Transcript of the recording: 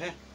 हैं